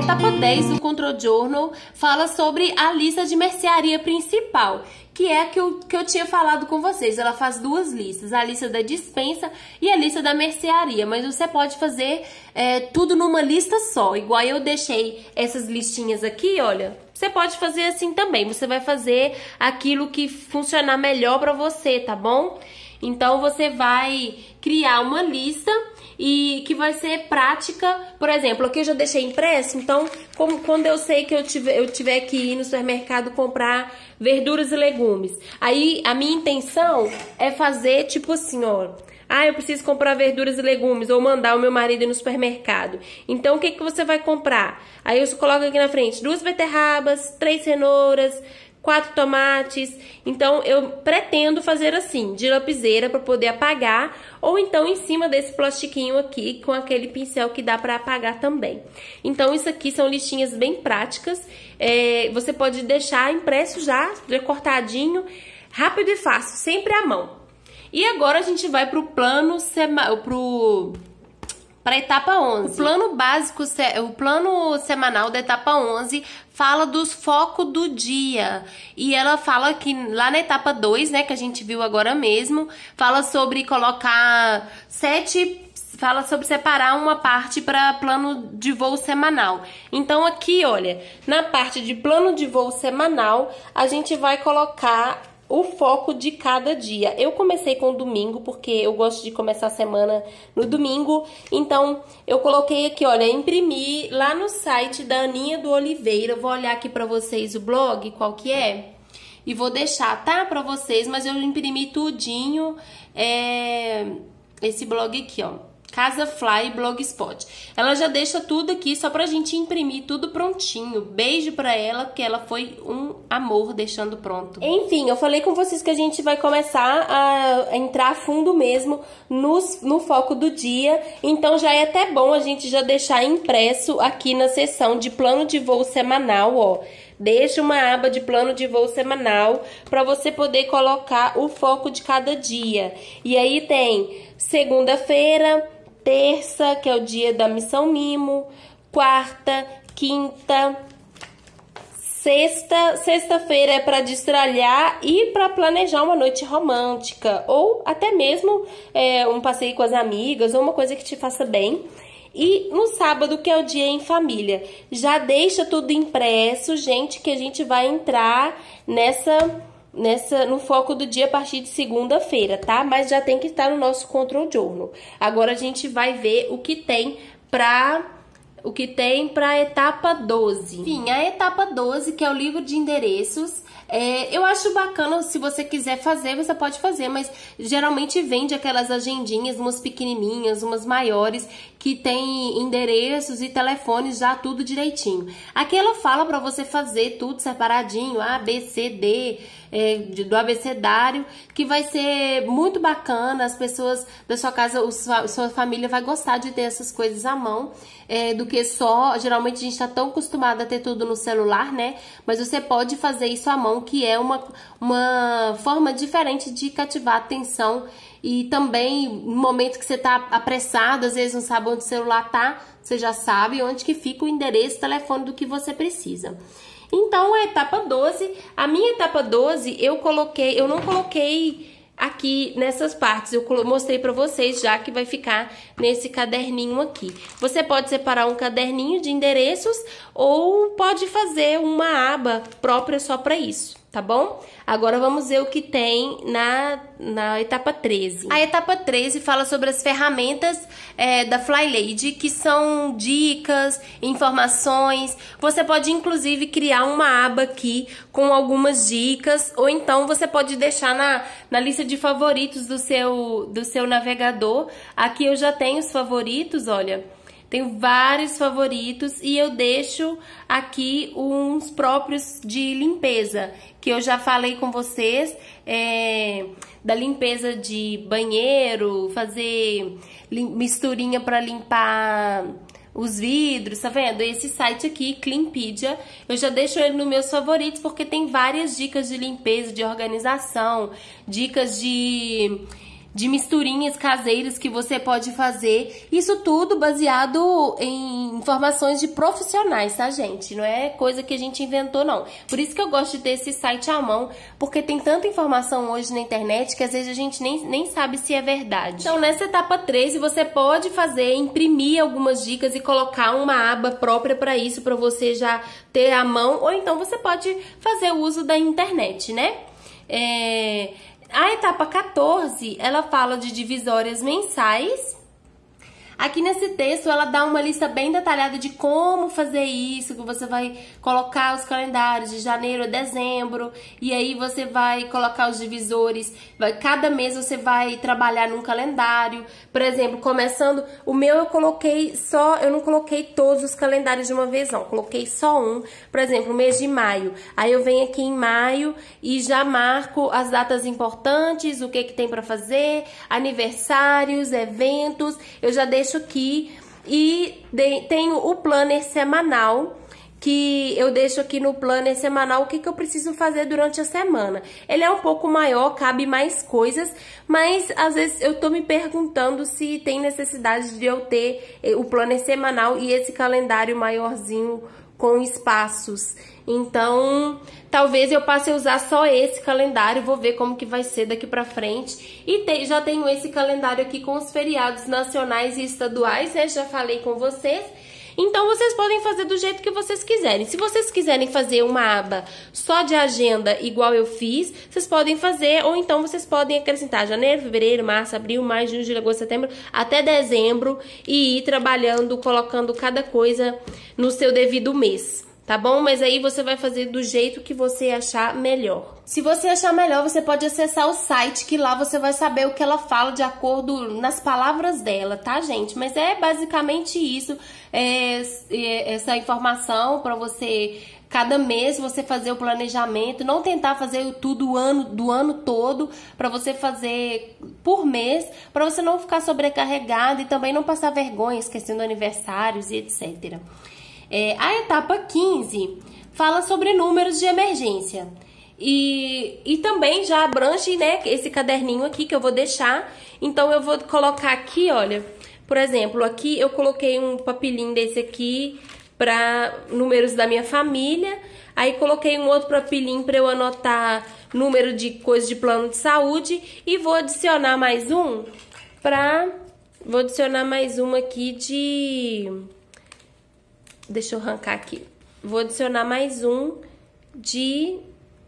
etapa 10 do Control Journal fala sobre a lista de mercearia principal, que é a que eu, que eu tinha falado com vocês. Ela faz duas listas, a lista da dispensa e a lista da mercearia, mas você pode fazer é, tudo numa lista só, igual eu deixei essas listinhas aqui, olha. Você pode fazer assim também, você vai fazer aquilo que funcionar melhor para você, tá bom? Então você vai criar uma lista e que vai ser prática. Por exemplo, aqui eu já deixei impresso, então como, quando eu sei que eu tiver, eu tiver que ir no supermercado comprar verduras e legumes, aí a minha intenção é fazer tipo assim, ó. Ah, eu preciso comprar verduras e legumes ou mandar o meu marido ir no supermercado. Então, o que, que você vai comprar? Aí eu coloco aqui na frente duas beterrabas, três cenouras, quatro tomates. Então eu pretendo fazer assim, de lapiseira para poder apagar, ou então em cima desse plastiquinho aqui com aquele pincel que dá para apagar também. Então isso aqui são listinhas bem práticas. É, você pode deixar impresso já, recortadinho, rápido e fácil, sempre à mão. E agora a gente vai pro plano sema, pro para a etapa 11. O plano básico, o plano semanal da etapa 11 fala dos focos do dia. E ela fala que lá na etapa 2, né, que a gente viu agora mesmo, fala sobre colocar sete fala sobre separar uma parte para plano de voo semanal. Então aqui, olha, na parte de plano de voo semanal, a gente vai colocar o foco de cada dia. Eu comecei com o domingo, porque eu gosto de começar a semana no domingo. Então, eu coloquei aqui, olha, imprimi lá no site da Aninha do Oliveira. Vou olhar aqui para vocês o blog, qual que é. E vou deixar, tá? Pra vocês, mas eu imprimi tudinho, é, esse blog aqui, ó. Casa Fly Blogspot. Ela já deixa tudo aqui só pra gente imprimir tudo prontinho. Beijo pra ela, que ela foi um amor deixando pronto. Enfim, eu falei com vocês que a gente vai começar a entrar a fundo mesmo no, no foco do dia. Então já é até bom a gente já deixar impresso aqui na seção de plano de voo semanal, ó. Deixa uma aba de plano de voo semanal para você poder colocar o foco de cada dia. E aí tem segunda-feira, terça, que é o dia da missão mimo, quarta, quinta, sexta, sexta-feira é para destralhar e para planejar uma noite romântica ou até mesmo é, um passeio com as amigas ou uma coisa que te faça bem. E no sábado, que é o dia em família, já deixa tudo impresso, gente, que a gente vai entrar nessa nessa no foco do dia a partir de segunda-feira, tá? Mas já tem que estar no nosso control journal. Agora a gente vai ver o que tem para o que tem para etapa 12. Enfim, a etapa 12, que é o livro de endereços, é, eu acho bacana, se você quiser fazer, você pode fazer, mas geralmente vende aquelas agendinhas, umas pequenininhas, umas maiores, que tem endereços e telefones já tudo direitinho. Aqui ela fala para você fazer tudo separadinho, A, B, C, D, é, do abecedário, que vai ser muito bacana, as pessoas da sua casa, o, sua, sua família vai gostar de ter essas coisas à mão, é, do que só, geralmente a gente está tão acostumado a ter tudo no celular, né? Mas você pode fazer isso à mão, que é uma, uma forma diferente de cativar a atenção e também no momento que você está apressado, às vezes não sabe onde o celular tá, você já sabe onde que fica o endereço, o telefone do que você precisa. Então, a etapa 12, a minha etapa 12, eu coloquei, eu não coloquei aqui nessas partes. Eu mostrei para vocês já que vai ficar nesse caderninho aqui. Você pode separar um caderninho de endereços ou pode fazer uma aba própria só para isso tá bom? Agora vamos ver o que tem na, na etapa 13. A etapa 13 fala sobre as ferramentas é, da FlyLady, que são dicas, informações. Você pode inclusive criar uma aba aqui com algumas dicas, ou então você pode deixar na, na lista de favoritos do seu, do seu navegador. Aqui eu já tenho os favoritos, olha. Tenho vários favoritos e eu deixo aqui uns próprios de limpeza, que eu já falei com vocês, é, da limpeza de banheiro, fazer misturinha para limpar os vidros, tá vendo? Esse site aqui, Cleanpedia, eu já deixo ele nos meus favoritos porque tem várias dicas de limpeza, de organização, dicas de de misturinhas caseiras que você pode fazer. Isso tudo baseado em informações de profissionais, tá, gente? Não é coisa que a gente inventou, não. Por isso que eu gosto de ter esse site à mão, porque tem tanta informação hoje na internet que às vezes a gente nem, nem sabe se é verdade. Então, nessa etapa 13, você pode fazer, imprimir algumas dicas e colocar uma aba própria para isso, para você já ter à mão, ou então você pode fazer o uso da internet, né? É... A etapa 14, ela fala de divisórias mensais Aqui nesse texto ela dá uma lista bem detalhada de como fazer isso, que você vai colocar os calendários de janeiro a dezembro, e aí você vai colocar os divisores, vai, cada mês você vai trabalhar num calendário. Por exemplo, começando, o meu eu coloquei só, eu não coloquei todos os calendários de uma vez não, coloquei só um. Por exemplo, o mês de maio. Aí eu venho aqui em maio e já marco as datas importantes, o que que tem para fazer, aniversários, eventos. Eu já deixo aqui e de, tenho o planner semanal que eu deixo aqui no planner semanal o que, que eu preciso fazer durante a semana. Ele é um pouco maior, cabe mais coisas, mas às vezes eu tô me perguntando se tem necessidade de eu ter eh, o planner semanal e esse calendário maiorzinho com espaços. Então, talvez eu passe a usar só esse calendário, vou ver como que vai ser daqui pra frente. E te, já tenho esse calendário aqui com os feriados nacionais e estaduais, né? Já falei com vocês. Então vocês podem fazer do jeito que vocês quiserem. Se vocês quiserem fazer uma aba só de agenda igual eu fiz, vocês podem fazer, ou então vocês podem acrescentar janeiro, fevereiro, março, abril, maio, junho, julho, agosto, setembro, até dezembro e ir trabalhando, colocando cada coisa no seu devido mês tá bom? Mas aí você vai fazer do jeito que você achar melhor. Se você achar melhor, você pode acessar o site, que lá você vai saber o que ela fala de acordo nas palavras dela, tá, gente? Mas é basicamente isso, é, é, essa informação para você cada mês você fazer o planejamento, não tentar fazer tudo ano, do ano todo, para você fazer por mês, para você não ficar sobrecarregado e também não passar vergonha esquecendo aniversários e etc. É, a etapa 15 fala sobre números de emergência. E, e também já abrange né, esse caderninho aqui que eu vou deixar. Então eu vou colocar aqui, olha, por exemplo, aqui eu coloquei um papelinho desse aqui para números da minha família. Aí coloquei um outro papelinho para eu anotar número de coisas de plano de saúde e vou adicionar mais um para vou adicionar mais uma aqui de Deixa eu arrancar aqui. Vou adicionar mais um de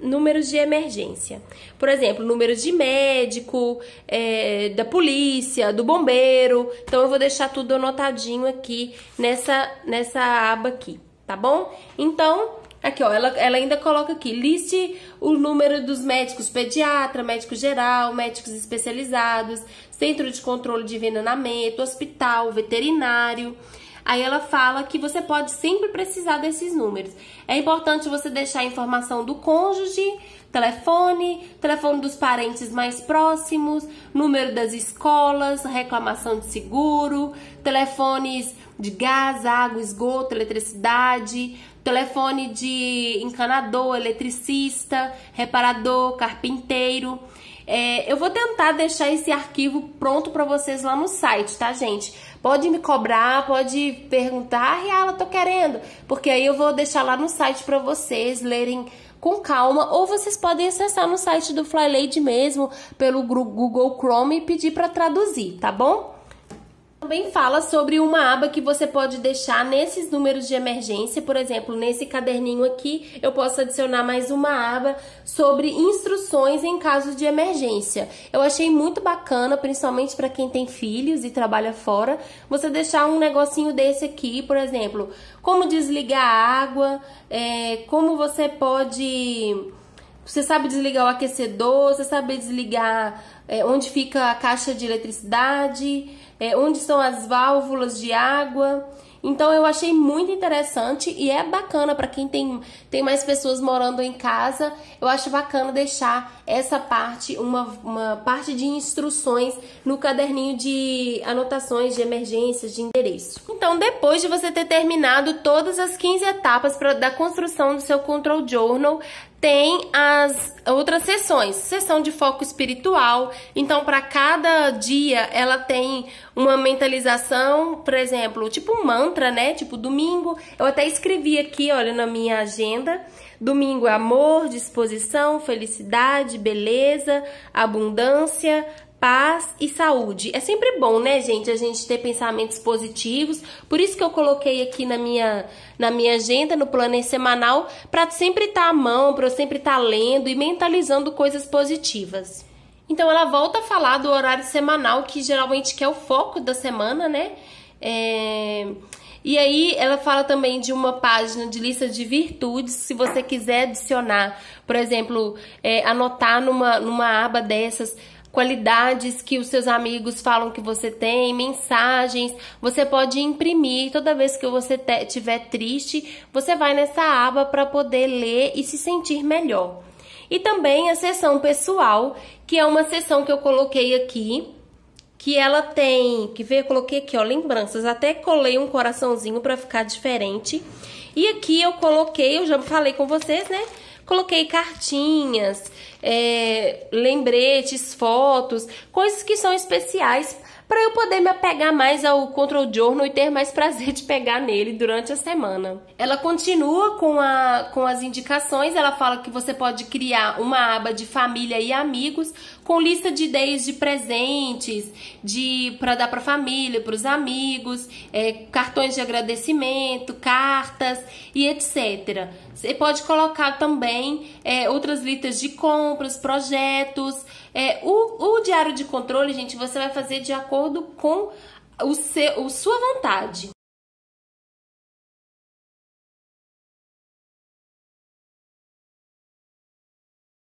números de emergência. Por exemplo, números de médico, é, da polícia, do bombeiro. Então, eu vou deixar tudo anotadinho aqui nessa, nessa aba aqui, tá bom? Então, aqui ó, ela, ela ainda coloca aqui, liste o número dos médicos pediatra, médico geral, médicos especializados, centro de controle de envenenamento, hospital, veterinário. Aí ela fala que você pode sempre precisar desses números. É importante você deixar a informação do cônjuge, telefone, telefone dos parentes mais próximos, número das escolas, reclamação de seguro, telefones de gás, água, esgoto, eletricidade, telefone de encanador, eletricista, reparador, carpinteiro. É, eu vou tentar deixar esse arquivo pronto para vocês lá no site, tá, gente? Pode me cobrar, pode perguntar, ah, ela tô querendo, porque aí eu vou deixar lá no site para vocês lerem com calma, ou vocês podem acessar no site do Flylade mesmo, pelo Google Chrome e pedir para traduzir, tá bom? Também fala sobre uma aba que você pode deixar nesses números de emergência, por exemplo, nesse caderninho aqui, eu posso adicionar mais uma aba sobre instruções em caso de emergência. Eu achei muito bacana, principalmente para quem tem filhos e trabalha fora, você deixar um negocinho desse aqui, por exemplo, como desligar a água, é, como você pode você sabe desligar o aquecedor, você sabe desligar é, onde fica a caixa de eletricidade, é, onde estão as válvulas de água. Então eu achei muito interessante e é bacana para quem tem, tem mais pessoas morando em casa. Eu acho bacana deixar essa parte, uma, uma parte de instruções no caderninho de anotações de emergências, de endereço. Então, depois de você ter terminado todas as 15 etapas pra, da construção do seu Control Journal, tem as outras sessões, sessão de foco espiritual. Então, para cada dia, ela tem uma mentalização, por exemplo, tipo um mantra, né? Tipo domingo. Eu até escrevi aqui, olha, na minha agenda. Domingo é amor, disposição, felicidade, beleza, abundância, paz e saúde. É sempre bom, né, gente, a gente ter pensamentos positivos. Por isso que eu coloquei aqui na minha, na minha agenda, no plano semanal, para sempre estar tá à mão, para eu sempre estar tá lendo e mentalizando coisas positivas. Então ela volta a falar do horário semanal, que geralmente que é o foco da semana, né? É... E aí ela fala também de uma página de lista de virtudes, se você quiser adicionar, por exemplo, é, anotar numa, numa aba dessas qualidades que os seus amigos falam que você tem, mensagens. Você pode imprimir toda vez que você estiver triste, você vai nessa aba para poder ler e se sentir melhor. E também a sessão pessoal, que é uma sessão que eu coloquei aqui, que ela tem, que veio, coloquei aqui, ó, lembranças, até colei um coraçãozinho para ficar diferente. E aqui eu coloquei, eu já falei com vocês, né? Coloquei cartinhas, é, lembretes, fotos, coisas que são especiais para eu poder me apegar mais ao Control Journal e ter mais prazer de pegar nele durante a semana. Ela continua com, a, com as indicações, ela fala que você pode criar uma aba de família e amigos com lista de ideias de presentes, de para dar para família, para os amigos, é, cartões de agradecimento, cartas e etc. Você pode colocar também é, outras listas de compras, projetos. É, o, o diário de controle, gente, você vai fazer de acordo com o seu, sua vontade.